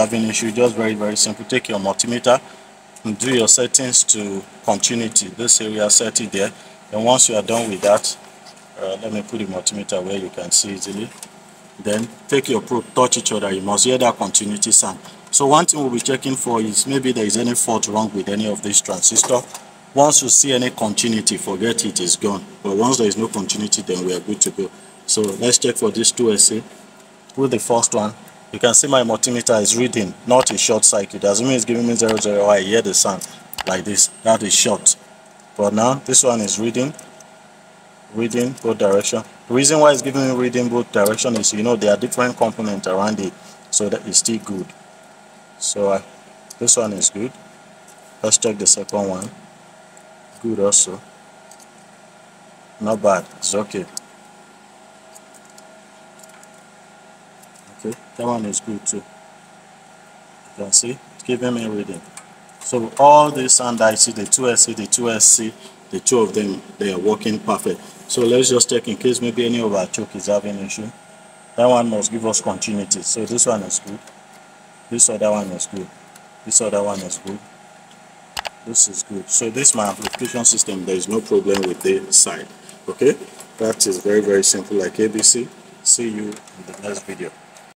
having issue just very very simple. Take your multimeter and do your settings to continuity this area set it there. And once you are done with that uh, let me put the multimeter where you can see easily. Then take your probe touch each other you must hear that continuity sound. So one thing we'll be checking for is maybe there is any fault wrong with any of these transistor once you see any continuity forget it is gone. But once there is no continuity then we are good to go. So let's check for these 2SA with the first one you can see my multimeter is reading not a short circuit. Doesn't mean it's giving me 0 0 i hear the sound like this. That is short. But now this one is reading reading both direction. The reason why it's giving me reading both direction is you know there are different components around it so that is still good. So uh, this one is good. Let's check the second one. Good also. Not bad. It's okay okay that one is good too. You can see? It's giving me reading so all these and I see the 2SC the 2SC the two of them they are working perfect. So let's just check in case maybe any of our choke is having issue. That one must give us continuity. So this one is good. This other one is good. This other one is good. This is good. So this my amplification system there is no problem with this side. Okay? That is very very simple like abc see you in the next video